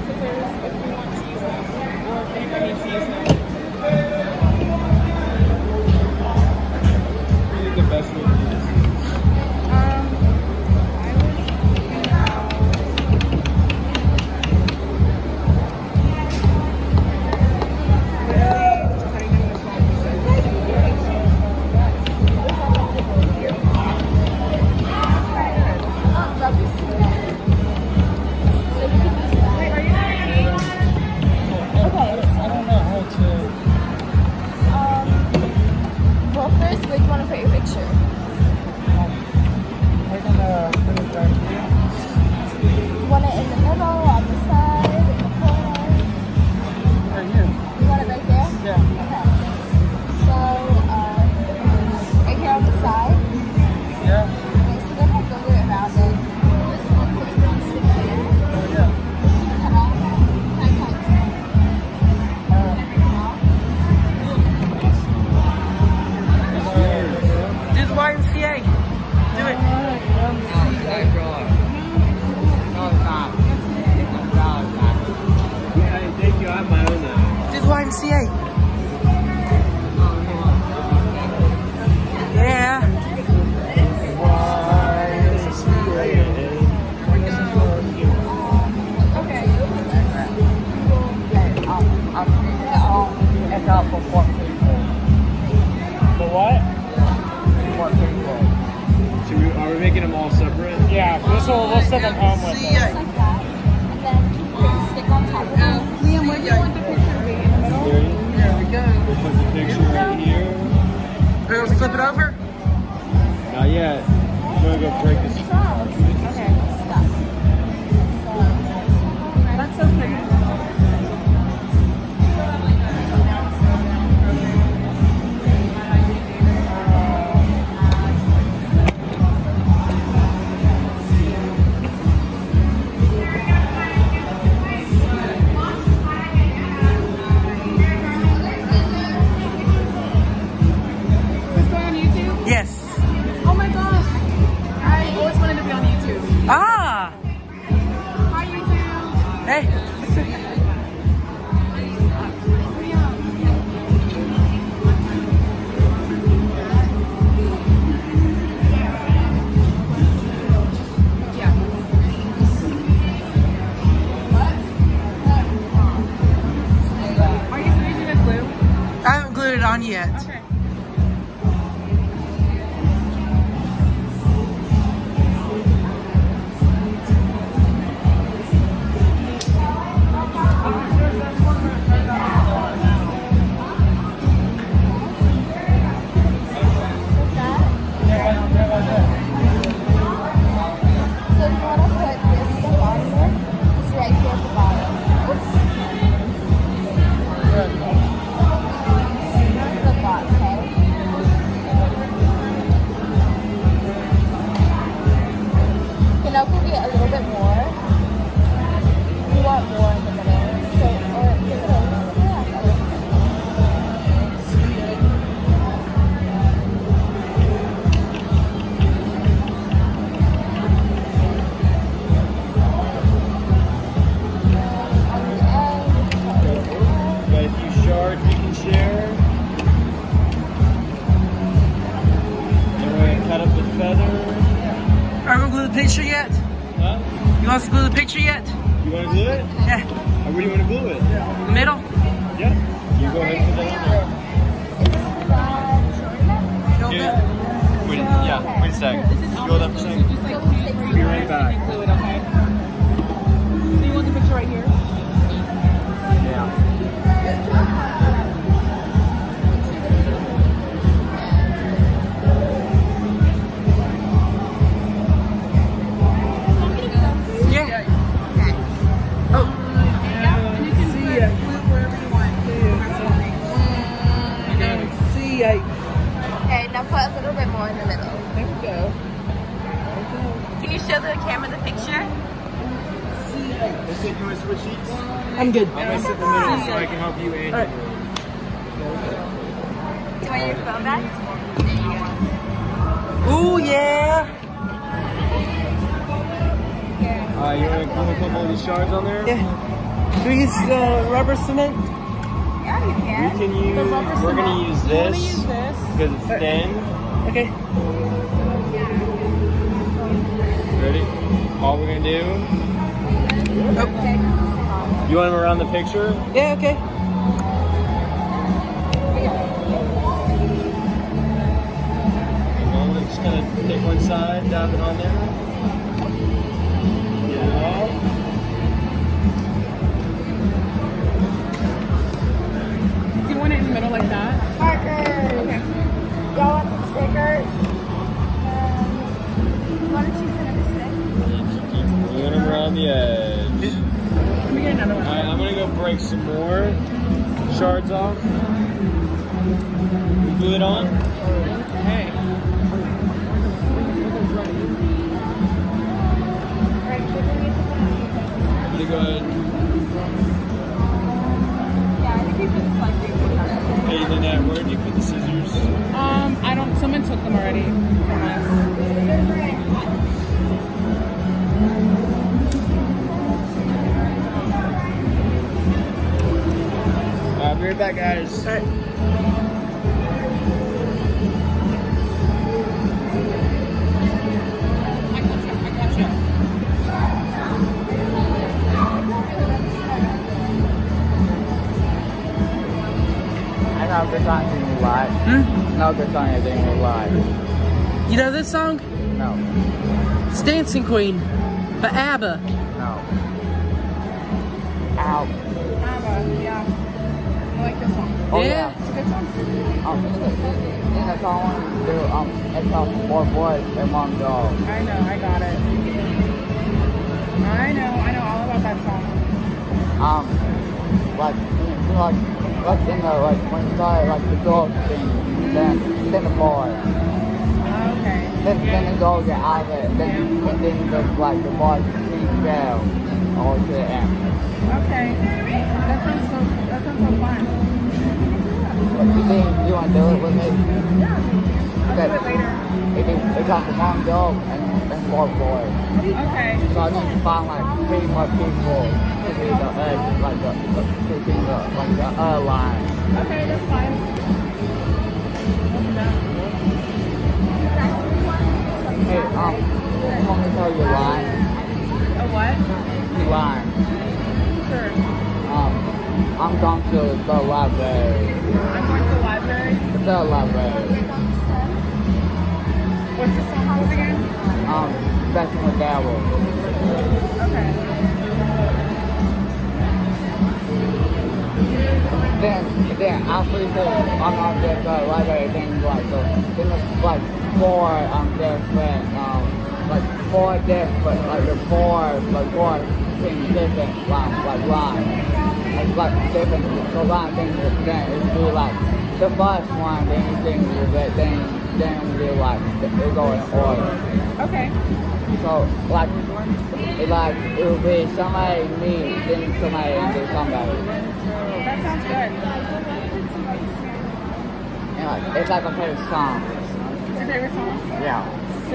scissors Yeah, this will we'll send them home with See it. ya. like that. And then you can stick on top of it. Liam, where do you want the picture to be? In the middle? There, There we go. we'll put the picture right here. We're gonna flip it over. Not yet. I'm gonna go break this. Huh? You want to glue the picture yet? You wanna glue it? Yeah. Or where do you wanna glue it? The middle? Yeah. You go ahead and put that on there. Yeah. Wait, yeah, wait a sec. This is Hold up a second. just like take where Be right back. and glue it, okay? So you want the picture right here? Yeah. Yeah. Okay, now put a little bit more in the middle. There we go. Can you show the camera the picture? Let's you switch seats? I'm good. I'm gonna sit in the middle so I can help you and Alright. You want your phone back? Ooh, yeah. Uh, you wanna put a couple of these shards on there? Yeah. Do we use uh, rubber cement? Yeah, you We can. can use, we're gonna use You wanna use this? Because it's thin. Okay. Ready? All we're gonna do, Oh. you want him around the picture? Yeah, okay. Well, just gonna pick one side, dab it on there. Yeah. Do you want it in the middle like that? Parker. Around the edge. Let me get another one. Alright, I'm gonna go break some more shards off. Glue it on? I know they're trying to live. Hmm? No, they're trying to do live. You know this song? No. It's Dancing Queen by ABBA. No. Ow. ABBA, yeah. I like this one. Oh, Yeah. yeah. It's a good song. Um, in the song I want to do, um, it's called Four Boys and One Girl. I know, I got it. I know, I know all about that song. Um, like, like, like in the, like, when you started, like, the dog thing, then, then the boy. Okay. Then, then the dog get out of it, then, and then the, like, the boy sings down all to the end. Okay. That sounds so, that sounds so fun. You think you want to do it with me? Yeah. I'll Okay. do it later. It it's like one girl and, and four boys. Okay. So I need to find like three more people be the uh, like the, the be the like the uh line. Okay, that's fine. Hey, um, want me to tell you a line? A what? You line. Sure. Um, I'm going to the library. I'm going to the library. The library. What's the song called again? Um, my devil. Okay. Then, then after say I'm on the the library, then like so, then it's like four um different um like four different like the four like four things different like like lines like like different so line things then it do like the first one then you think you get then then we like it go in order. Okay. So like it like it will be somebody me then somebody and then somebody. That sounds good. And like it's like a favorite song. What's your favorite song? Yeah. So,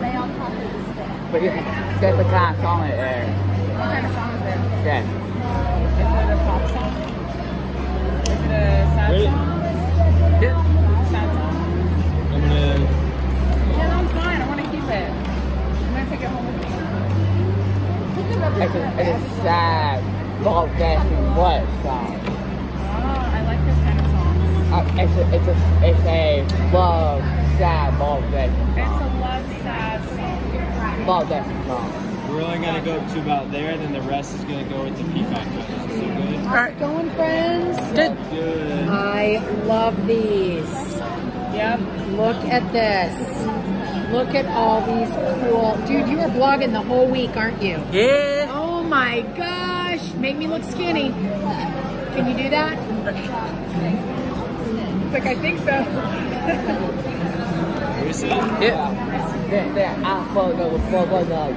Lay on top of the stick. But yeah, that's the kind of song it is. what kind of song is it? Yeah. Is it a pop song? Is it a sad Ready? song? Sad song? I'm gonna. Yeah, that's fine. I want to keep it. I'm gonna take it home with me. It's a, it's a sad, ball dashing what song? Ah, I like this kind of song. Uh, it's a, it's a, it's a love, sad, ball dashing It's a love sad song. Ball dashing song. We're only gonna go to about there, then the rest is gonna go with the peacock feathers. Is that good? All right. Going, friends? Good. Good. I love these. Yep. Look at this. Look at all these cool. Dude, you are blogging the whole week, aren't you? Yeah. Oh my gosh. Make me look skinny. Can you do that? It's like, I think so. Where is it? Yeah. Then, then I fuck up with fuck like, like,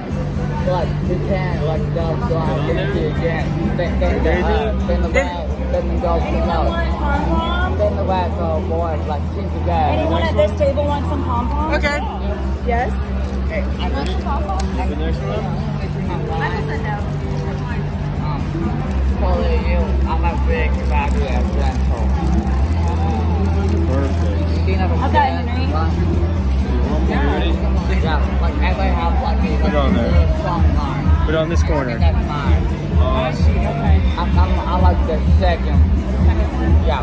like, pretend like the song gets you again. Then, then, the, uh, then the rap, then the girl come out. Then the rap girl boy like sing together. Anyone at this table want some pom poms? Okay. Yes. Hey, I The next one? I just said no. Follow you. I'm a big fabulous rental. Perfect. You think of a How's that, Henry? One? Yeah, like everybody have like a Put it on there. song line. Put on this corner. that's mine. Awesome. Okay. I'm, I'm, I like the second. Yeah.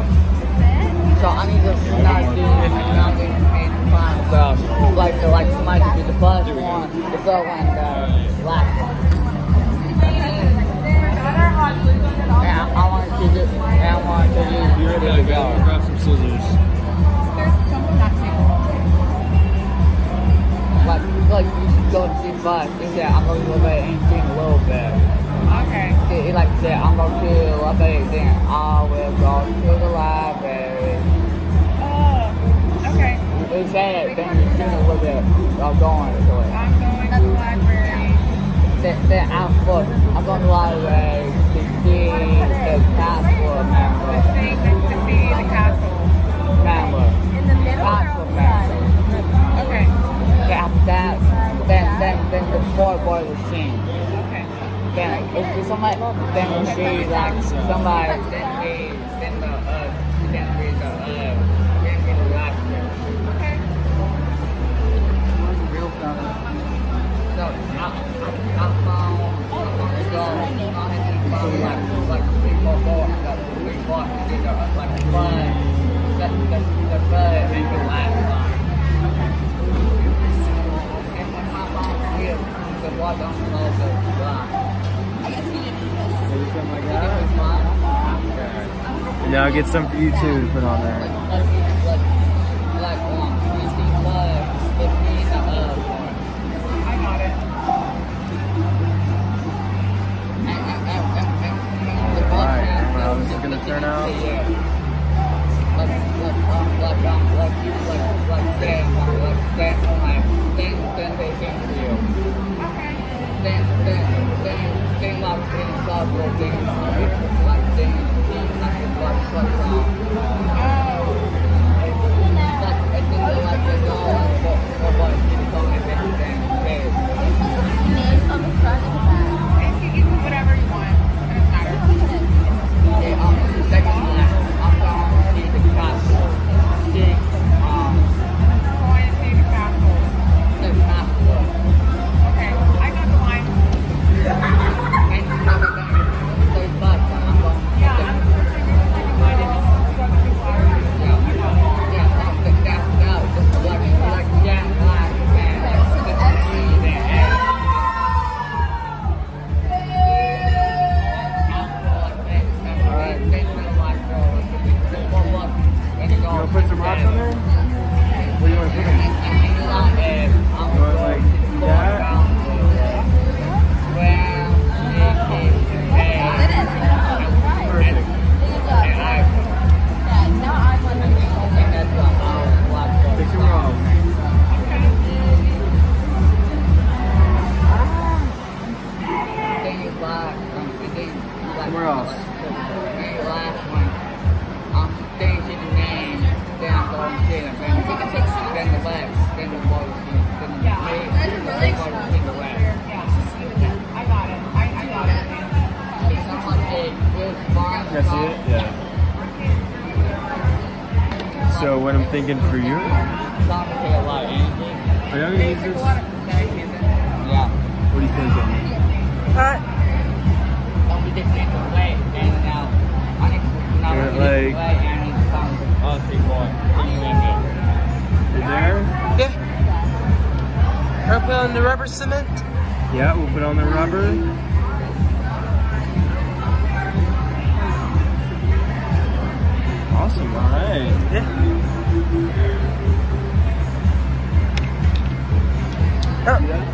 So I need to not do not do me find the like the like somebody to be the first one, the third one, the last one. And I, I want to do and I want to Be do right the back, guys. go. We'll grab some scissors. There's something not table. Like like you should go to see first. You said I'm gonna go back and sing a little bit. Okay. He, he like said I'm gonna do a little bit, then I will go to the library. Oh, okay. We say then you sing a little bit. I'm going to it. I'm going to the library. Then, then I'm full. I'm going to the library Then if somebody, then see like somebody, so like like big more got big you like a. That line. And here, the? I guess we didn't do this. Now get some for you too to put on there. uh, little So what I'm thinking for you? Are you gonna use this? Yeah. What are you thinking? Uh, You're like, you there? Yeah. Put on the rubber cement? Yeah, we'll put on the rubber. Awesome. All right. Yeah. Oh.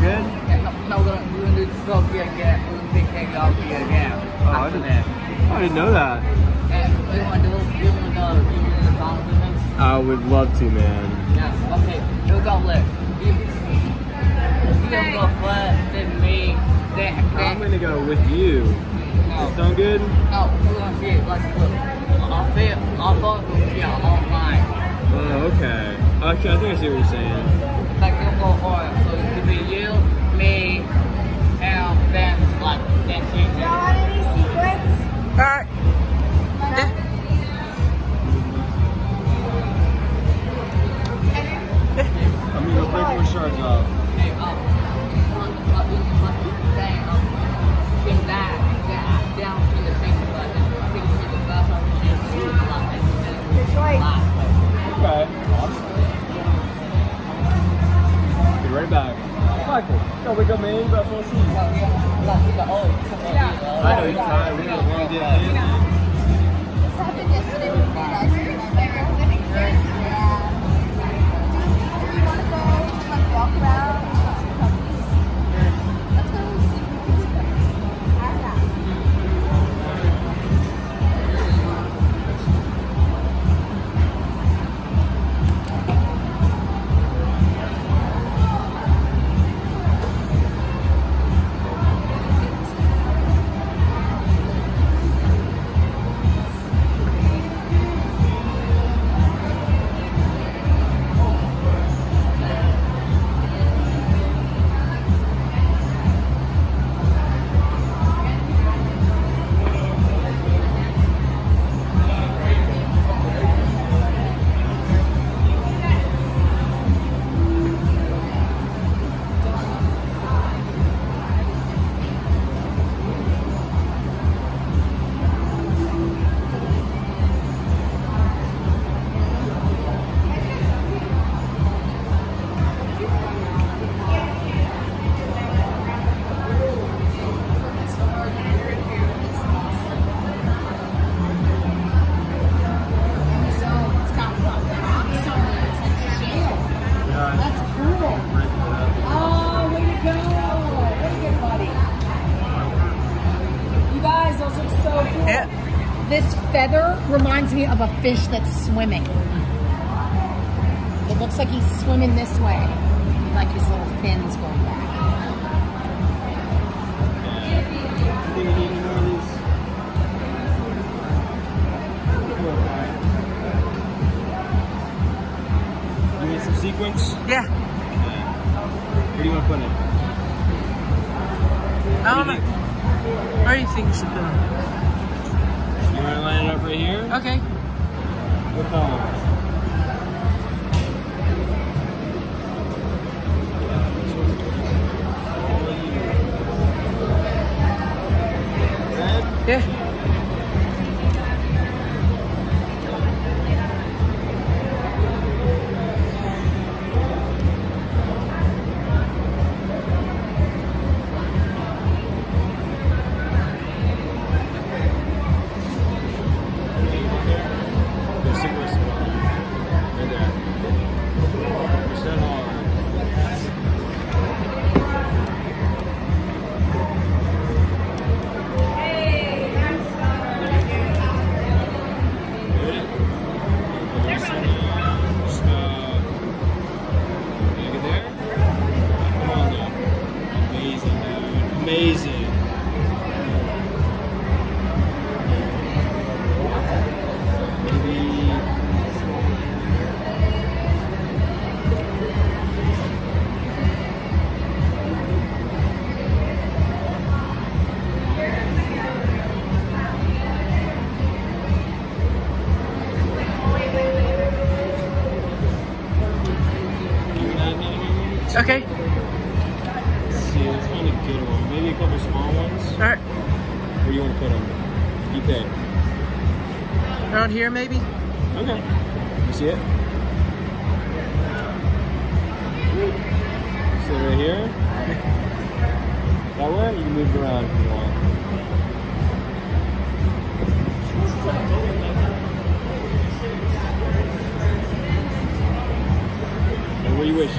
good? Oh, I didn't. I didn't know that. I would love to, man. Okay. you go, left. You, go then me, then. I'm gonna go with you. No. Does it sound good? We're gonna see it. Let's look. I'll see it. I'll online. Oh, okay. Okay, I think I see what you're saying go hard. So you, me, Al, like. Y'all want any secrets? All right. Reminds me of a fish that's swimming. It looks like he's swimming this way. Like his little fins going back. I think we need more of these. You need some sequence? Yeah. Where do you want to put it? Um, where do you think you should put them? You want to line it up right here? Okay. Yeah. Around here, maybe. Okay. You see it? See it right here? That way? You can move around if you want. What do you wish?